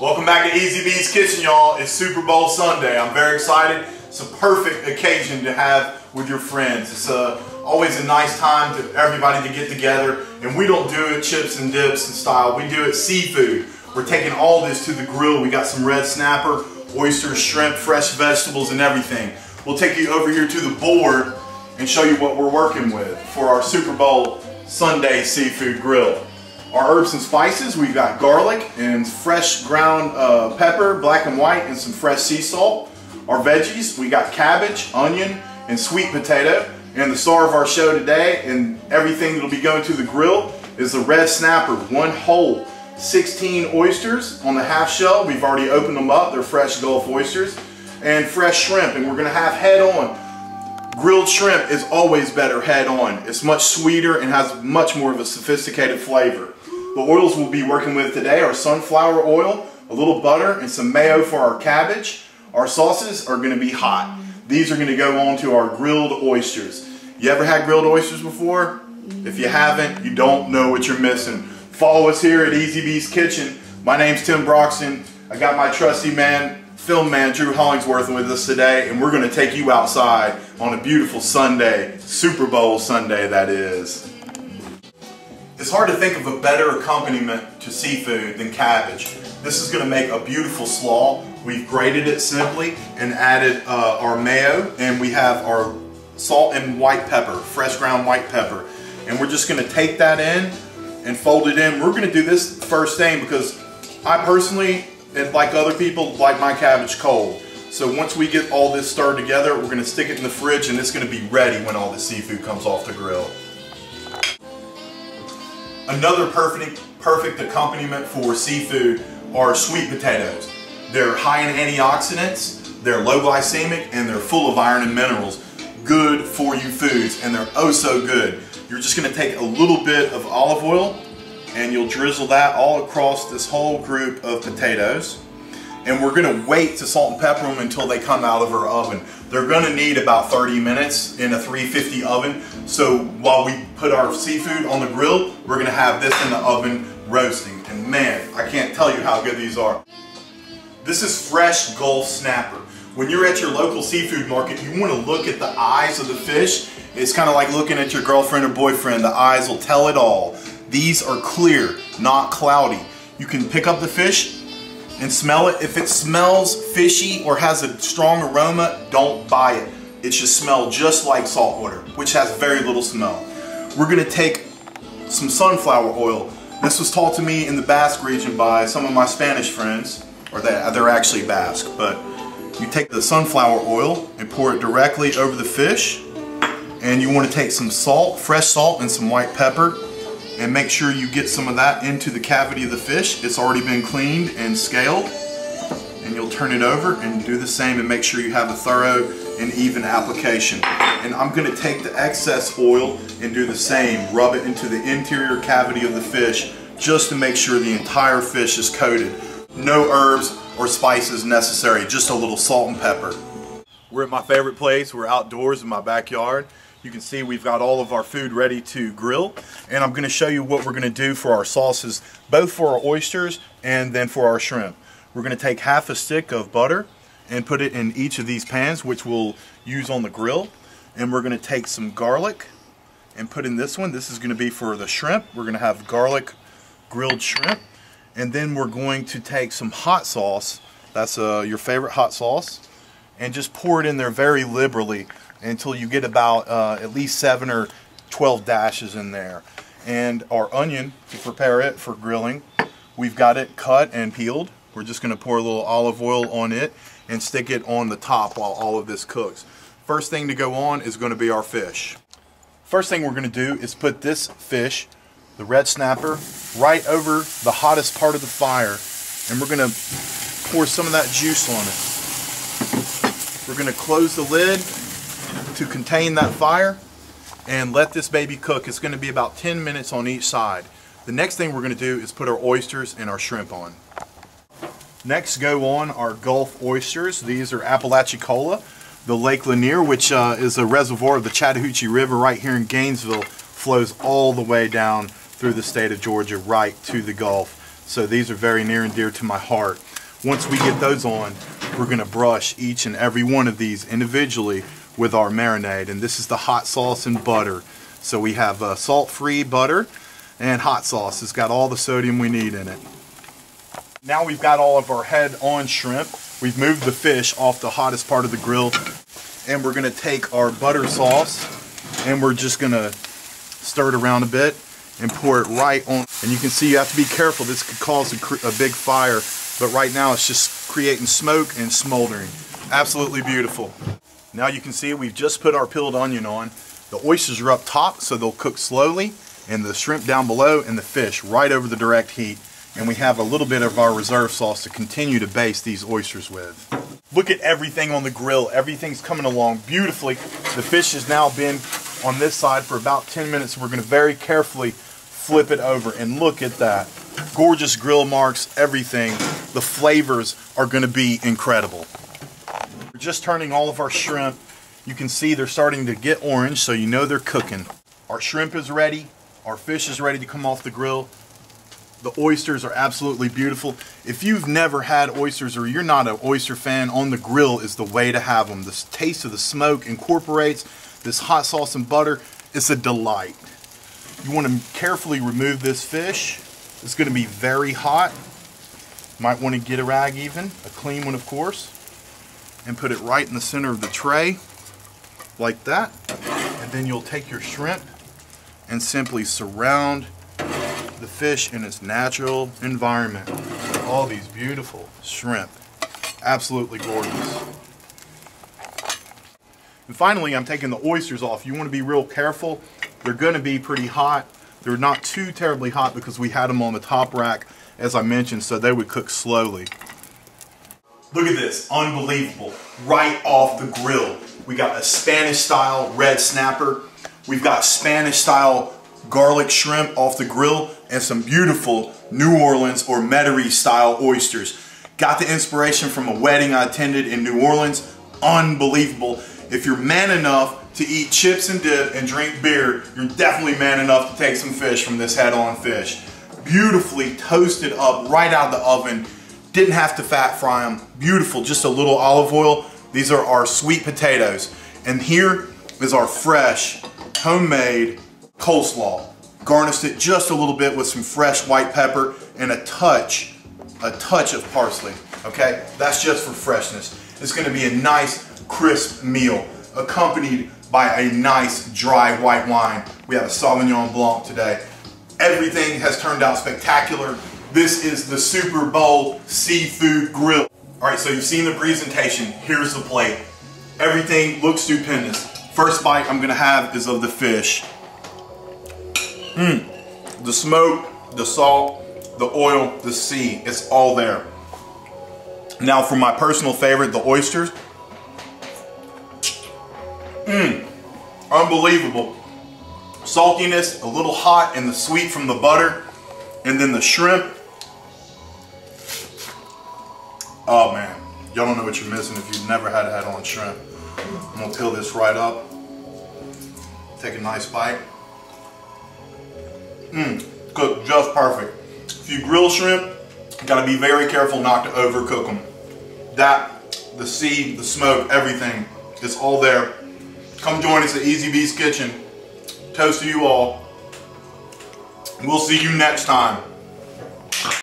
Welcome back to Easy B's Kitchen, y'all. It's Super Bowl Sunday. I'm very excited. It's a perfect occasion to have with your friends. It's uh, always a nice time to everybody to get together, and we don't do it chips and dips and style. We do it seafood. We're taking all this to the grill. We got some red snapper, oysters, shrimp, fresh vegetables, and everything. We'll take you over here to the board and show you what we're working with for our Super Bowl Sunday seafood grill. Our herbs and spices, we've got garlic and fresh ground uh, pepper, black and white, and some fresh sea salt. Our veggies, we got cabbage, onion, and sweet potato. And the star of our show today, and everything that'll be going to the grill, is the red snapper, one whole. 16 oysters on the half shell. We've already opened them up. They're fresh Gulf oysters. And fresh shrimp, and we're gonna have head on Grilled shrimp is always better head on. It's much sweeter and has much more of a sophisticated flavor. The oils we'll be working with today are sunflower oil, a little butter, and some mayo for our cabbage. Our sauces are going to be hot. These are going to go on to our grilled oysters. You ever had grilled oysters before? If you haven't, you don't know what you're missing. Follow us here at Easy B's Kitchen. My name's Tim Broxton. I got my trusty man, film man Drew Hollingsworth with us today, and we're going to take you outside on a beautiful Sunday, Super Bowl Sunday that is. It's hard to think of a better accompaniment to seafood than cabbage. This is going to make a beautiful slaw. We've grated it simply and added uh, our mayo, and we have our salt and white pepper, fresh ground white pepper. And we're just going to take that in and fold it in. We're going to do this first thing because I personally and like other people, like my cabbage cold. So once we get all this stirred together, we're going to stick it in the fridge and it's going to be ready when all the seafood comes off the grill. Another perfect, perfect accompaniment for seafood are sweet potatoes. They're high in antioxidants, they're low glycemic, and they're full of iron and minerals. Good for you foods, and they're oh so good. You're just going to take a little bit of olive oil and you'll drizzle that all across this whole group of potatoes. And we're gonna wait to salt and pepper them until they come out of our oven. They're gonna need about 30 minutes in a 350 oven. So while we put our seafood on the grill, we're gonna have this in the oven roasting. And man, I can't tell you how good these are. This is fresh Gulf snapper. When you're at your local seafood market, you wanna look at the eyes of the fish. It's kind of like looking at your girlfriend or boyfriend. The eyes will tell it all. These are clear, not cloudy. You can pick up the fish and smell it. If it smells fishy or has a strong aroma, don't buy it. It should smell just like salt water, which has very little smell. We're gonna take some sunflower oil. This was taught to me in the Basque region by some of my Spanish friends, or they, they're actually Basque, but you take the sunflower oil and pour it directly over the fish, and you wanna take some salt, fresh salt, and some white pepper, and make sure you get some of that into the cavity of the fish. It's already been cleaned and scaled and you'll turn it over and do the same and make sure you have a thorough and even application. And I'm going to take the excess oil and do the same. Rub it into the interior cavity of the fish just to make sure the entire fish is coated. No herbs or spices necessary, just a little salt and pepper. We're at my favorite place. We're outdoors in my backyard. You can see we've got all of our food ready to grill and I'm going to show you what we're going to do for our sauces both for our oysters and then for our shrimp. We're going to take half a stick of butter and put it in each of these pans which we'll use on the grill and we're going to take some garlic and put in this one. This is going to be for the shrimp. We're going to have garlic grilled shrimp and then we're going to take some hot sauce that's uh, your favorite hot sauce and just pour it in there very liberally until you get about uh, at least seven or 12 dashes in there. And our onion, to prepare it for grilling, we've got it cut and peeled. We're just going to pour a little olive oil on it and stick it on the top while all of this cooks. First thing to go on is going to be our fish. First thing we're going to do is put this fish, the red snapper, right over the hottest part of the fire. And we're going to pour some of that juice on it. We're going to close the lid to contain that fire and let this baby cook. It's going to be about 10 minutes on each side. The next thing we're going to do is put our oysters and our shrimp on. Next go on our Gulf oysters. These are Apalachicola. The Lake Lanier, which uh, is a reservoir of the Chattahoochee River right here in Gainesville, flows all the way down through the state of Georgia right to the Gulf. So these are very near and dear to my heart. Once we get those on, we're gonna brush each and every one of these individually with our marinade. And this is the hot sauce and butter. So we have uh, salt-free butter and hot sauce. It's got all the sodium we need in it. Now we've got all of our head-on shrimp. We've moved the fish off the hottest part of the grill and we're gonna take our butter sauce and we're just gonna stir it around a bit and pour it right on. And you can see you have to be careful. This could cause a, a big fire, but right now it's just creating smoke and smoldering. Absolutely beautiful. Now you can see we've just put our peeled onion on. The oysters are up top, so they'll cook slowly, and the shrimp down below, and the fish right over the direct heat. And we have a little bit of our reserve sauce to continue to baste these oysters with. Look at everything on the grill. Everything's coming along beautifully. The fish has now been on this side for about 10 minutes. We're going to very carefully flip it over and look at that. Gorgeous grill marks, everything. The flavors are going to be incredible. Just turning all of our shrimp. You can see they're starting to get orange, so you know they're cooking. Our shrimp is ready. Our fish is ready to come off the grill. The oysters are absolutely beautiful. If you've never had oysters or you're not an oyster fan, on the grill is the way to have them. The taste of the smoke incorporates this hot sauce and butter. It's a delight. You want to carefully remove this fish. It's going to be very hot. Might want to get a rag even, a clean one of course, and put it right in the center of the tray, like that. And then you'll take your shrimp and simply surround the fish in its natural environment. All these beautiful shrimp. Absolutely gorgeous. And finally, I'm taking the oysters off. You want to be real careful. They're going to be pretty hot. They're not too terribly hot because we had them on the top rack, as I mentioned, so they would cook slowly. Look at this, unbelievable. Right off the grill. We got a Spanish style red snapper. We've got Spanish style garlic shrimp off the grill and some beautiful New Orleans or Metairie style oysters. Got the inspiration from a wedding I attended in New Orleans. Unbelievable. If you're man enough to eat chips and dip and drink beer, you're definitely man enough to take some fish from this head-on fish. Beautifully toasted up right out of the oven. Didn't have to fat fry them. Beautiful, just a little olive oil. These are our sweet potatoes. And here is our fresh, homemade coleslaw. Garnished it just a little bit with some fresh white pepper and a touch, a touch of parsley. Okay, that's just for freshness. It's gonna be a nice, crisp meal accompanied by a nice dry white wine. We have a Sauvignon Blanc today. Everything has turned out spectacular. This is the Super Bowl Seafood Grill. All right, so you've seen the presentation. Here's the plate. Everything looks stupendous. First bite I'm gonna have is of the fish. Mmm, the smoke, the salt, the oil, the sea, it's all there. Now for my personal favorite, the oysters. Mmm, unbelievable. Saltiness, a little hot, and the sweet from the butter. And then the shrimp. Oh man, y'all don't know what you're missing if you've never had head-on shrimp. I'm gonna peel this right up. Take a nice bite. Mmm, cooked just perfect. If you grill shrimp, you gotta be very careful not to overcook them. That, the sea, the smoke, everything, it's all there. Come join us at Easy B's Kitchen. Toast to you all. We'll see you next time.